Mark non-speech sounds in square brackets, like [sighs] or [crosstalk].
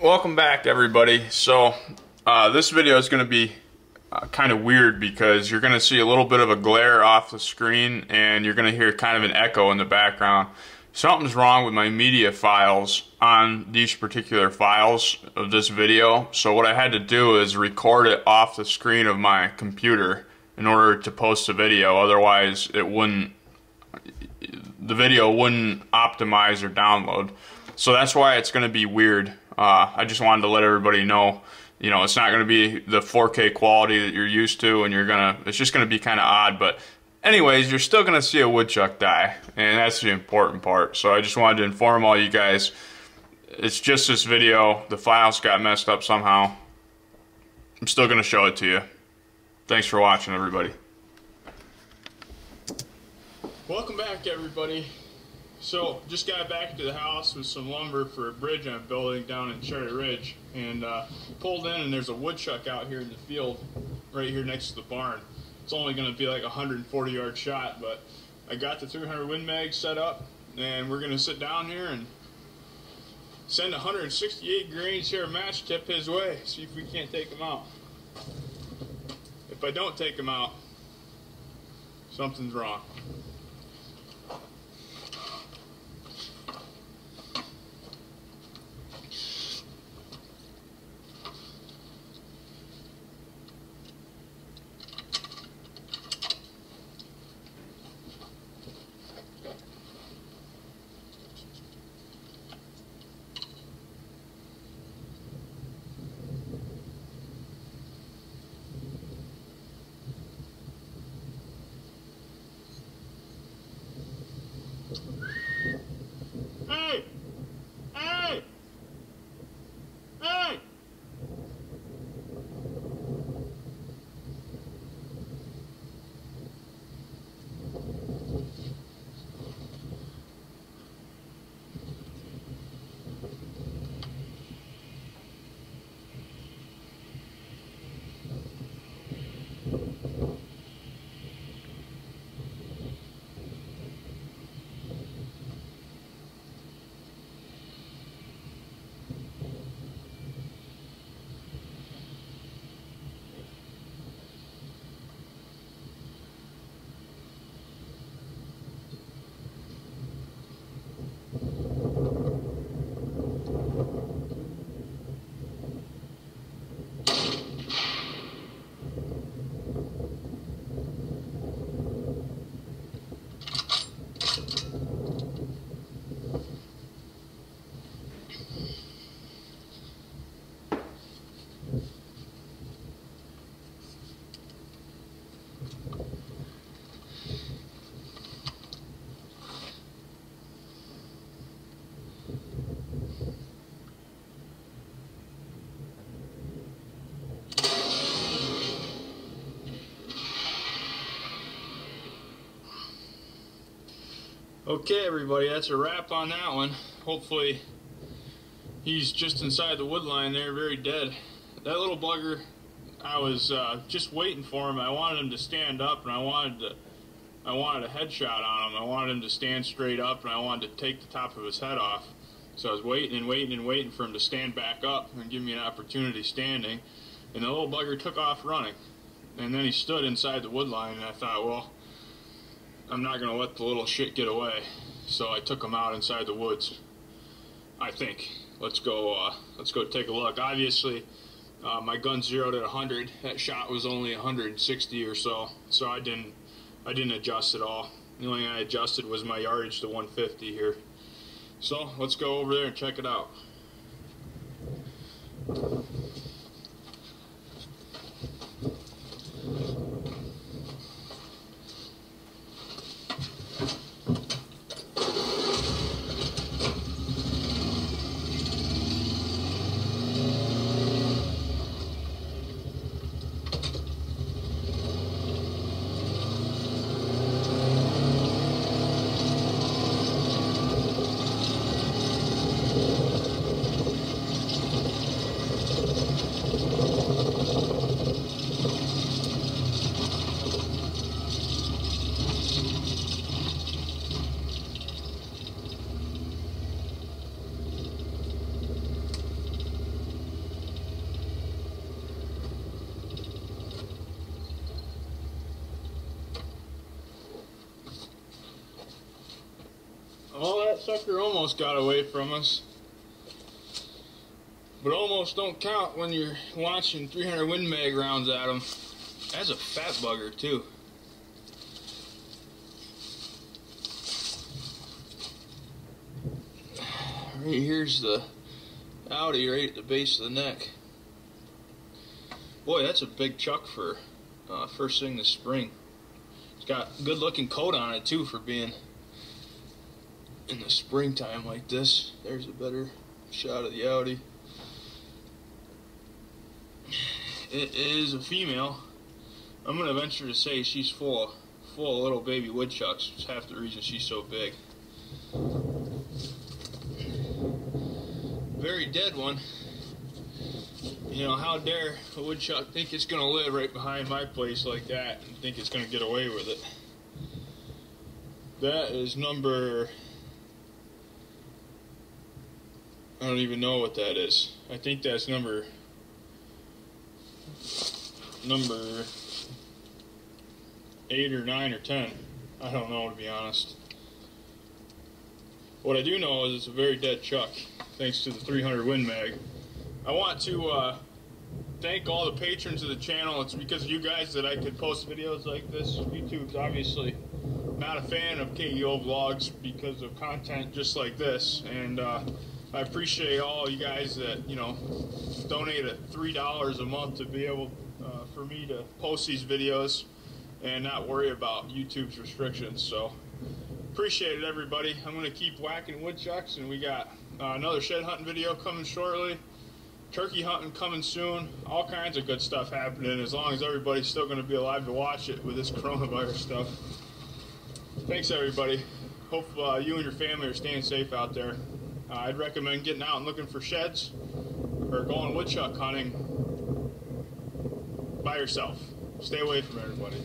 welcome back everybody. So uh, this video is going to be uh, kind of weird because you're going to see a little bit of a glare off the screen and you're going to hear kind of an echo in the background. Something's wrong with my media files on these particular files of this video. So what I had to do is record it off the screen of my computer in order to post the video. Otherwise it wouldn't, the video wouldn't optimize or download. So that's why it's going to be weird. Uh, I just wanted to let everybody know, you know, it's not going to be the 4K quality that you're used to, and you're going to, it's just going to be kind of odd. But anyways, you're still going to see a woodchuck die, and that's the important part. So I just wanted to inform all you guys, it's just this video. The files got messed up somehow. I'm still going to show it to you. Thanks for watching, everybody. Welcome back, everybody. So, just got back to the house with some lumber for a bridge I'm building down in Cherry Ridge, and uh, pulled in, and there's a woodchuck out here in the field, right here next to the barn. It's only going to be like a 140 yard shot, but I got the 300 Win Mag set up, and we're going to sit down here and send 168 grain Sierra match tip his way, see if we can't take him out. If I don't take him out, something's wrong. Okay, everybody, that's a wrap on that one. Hopefully, he's just inside the wood line there, very dead. That little bugger, I was uh, just waiting for him. I wanted him to stand up, and I wanted to, I wanted a headshot on him. I wanted him to stand straight up, and I wanted to take the top of his head off. So I was waiting and waiting and waiting for him to stand back up and give me an opportunity standing. And the little bugger took off running. And then he stood inside the wood line, and I thought, well, I'm not gonna let the little shit get away. So I took him out inside the woods. I think. Let's go. Uh, let's go take a look. Obviously, uh, my gun zeroed at 100. That shot was only 160 or so, so I didn't. I didn't adjust at all. The only thing I adjusted was my yardage to 150 here. So let's go over there and check it out. Sucker almost got away from us. But almost don't count when you're launching 300 Win Mag rounds at them. That's a fat bugger too. [sighs] Right here's the Audi right at the base of the neck. Boy, that's a big chuck for uh, first thing this spring. It's got good looking coat on it too for being in the springtime like this. There's a better shot of the Audi. It is a female. I'm gonna venture to say she's full of, full of little baby woodchucks. It's half the reason she's so big. Very dead one. You know, how dare a woodchuck think it's gonna live right behind my place like that and think it's gonna get away with it. That is number I don't even know what that is. I think that's number number eight or nine or ten. I don't know to be honest. What I do know is it's a very dead chuck, thanks to the 300 Win Mag. I want to uh, thank all the patrons of the channel. It's because of you guys that I could post videos like this. YouTube's obviously not a fan of KEO vlogs because of content just like this, and uh, I appreciate all you guys that you know donate at three dollars a month to be able uh, for me to post these videos and not worry about YouTube's restrictions. So appreciate it, everybody. I'm gonna keep whacking woodchucks, and we got uh, another shed hunting video coming shortly. Turkey hunting coming soon. All kinds of good stuff happening as long as everybody's still going to be alive to watch it with this [laughs] coronavirus stuff. Thanks, everybody. Hope uh, you and your family are staying safe out there. Uh, I'd recommend getting out and looking for sheds or going woodchuck hunting by yourself. Stay away from everybody.